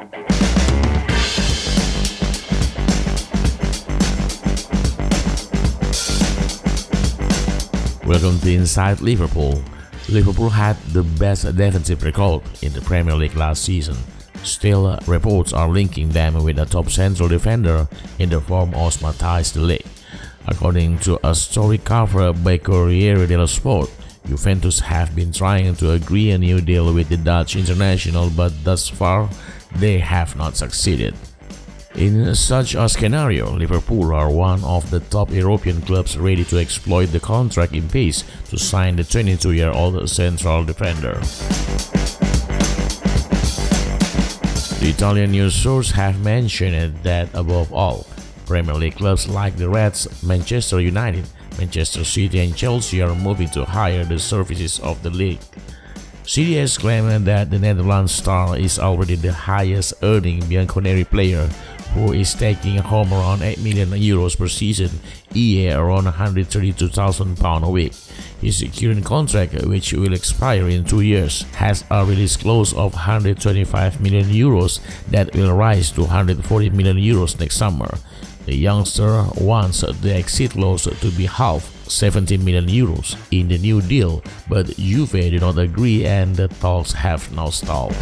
Welcome to Inside Liverpool. Liverpool had the best defensive record in the Premier League last season. Still, reports are linking them with a top central defender in the form of Matthijs de Ligt. According to a story covered by Corriere dello Sport, Juventus have been trying to agree a new deal with the Dutch international but thus far they have not succeeded. In such a scenario, Liverpool are one of the top European clubs ready to exploit the contract in pace to sign the 22-year-old central defender. The Italian news source have mentioned that above all, Premier League clubs like the Reds, Manchester United, Manchester City and Chelsea are moving to hire the services of de Ligt. CDS claimed that the Netherlands star is already the highest earning Bianconeri player who is taking home around 8 million euros per season, EA around 132,000 pounds a week. His current contract, which will expire in two years, has a release clause of 125 million euros that will rise to 140 million euros next summer. The youngster wants the exit clause to be half 70 million euros in the new deal, but Juve did not agree and the talks have now stalled.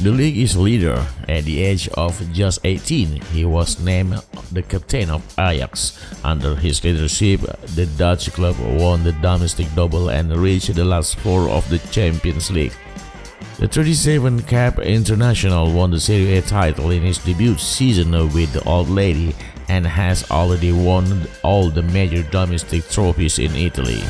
De Ligt is leader. At the age of just 18, he was named the captain of Ajax. Under his leadership, the Dutch club won the domestic double and reached the last four of the Champions League. The 37 cap international won the Serie A title in his debut season with the Old Lady and has already won all the major domestic trophies in Italy.